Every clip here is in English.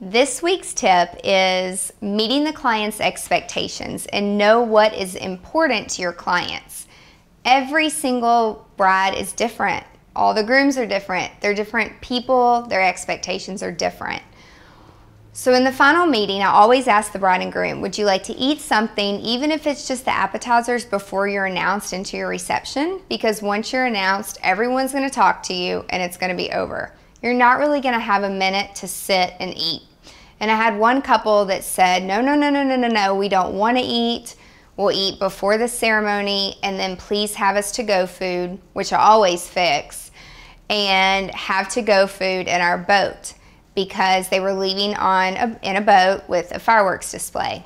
This week's tip is meeting the client's expectations and know what is important to your clients. Every single bride is different. All the grooms are different. They're different people, their expectations are different. So in the final meeting, I always ask the bride and groom, would you like to eat something, even if it's just the appetizers before you're announced into your reception? Because once you're announced, everyone's gonna talk to you and it's gonna be over. You're not really gonna have a minute to sit and eat. And I had one couple that said, no, no, no, no, no, no, no, we don't wanna eat. We'll eat before the ceremony and then please have us to go food, which I always fix, and have to go food in our boat because they were leaving on a, in a boat with a fireworks display.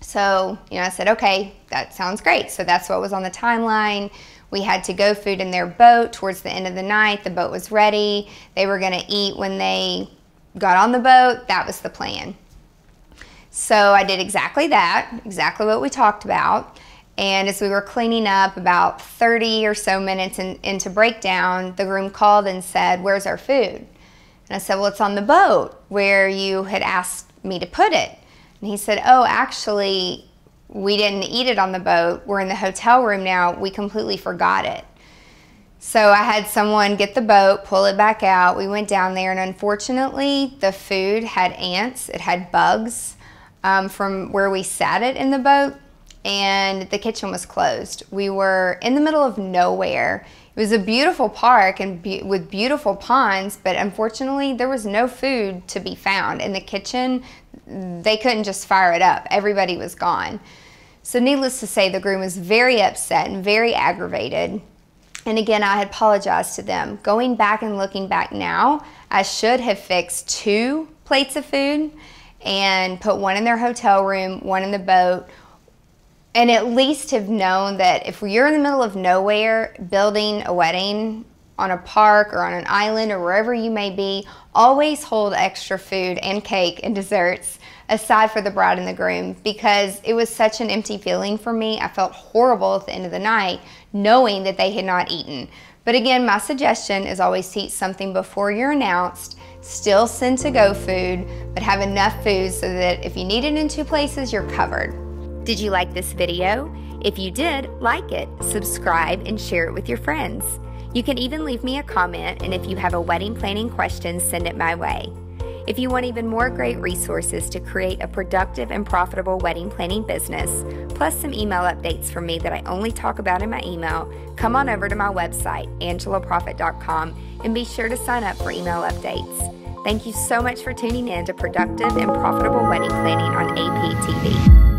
So, you know, I said, okay, that sounds great. So that's what was on the timeline. We had to go food in their boat towards the end of the night. The boat was ready. They were going to eat when they got on the boat. That was the plan. So I did exactly that, exactly what we talked about. And as we were cleaning up about 30 or so minutes in, into breakdown, the groom called and said, Where's our food? And I said, Well, it's on the boat where you had asked me to put it. And he said, Oh, actually, we didn't eat it on the boat. We're in the hotel room now. We completely forgot it. So I had someone get the boat, pull it back out. We went down there, and unfortunately, the food had ants, it had bugs um, from where we sat it in the boat, and the kitchen was closed. We were in the middle of nowhere it was a beautiful park and be with beautiful ponds, but unfortunately there was no food to be found. In the kitchen, they couldn't just fire it up. Everybody was gone. So needless to say, the groom was very upset and very aggravated. And again, I apologized to them. Going back and looking back now, I should have fixed two plates of food and put one in their hotel room, one in the boat, and at least have known that if you're in the middle of nowhere building a wedding on a park or on an island or wherever you may be, always hold extra food and cake and desserts aside for the bride and the groom because it was such an empty feeling for me. I felt horrible at the end of the night knowing that they had not eaten. But again, my suggestion is always to eat something before you're announced, still send to go food, but have enough food so that if you need it in two places, you're covered. Did you like this video? If you did, like it, subscribe, and share it with your friends. You can even leave me a comment, and if you have a wedding planning question, send it my way. If you want even more great resources to create a productive and profitable wedding planning business, plus some email updates from me that I only talk about in my email, come on over to my website, angelaproffitt.com, and be sure to sign up for email updates. Thank you so much for tuning in to Productive and Profitable Wedding Planning on APTV.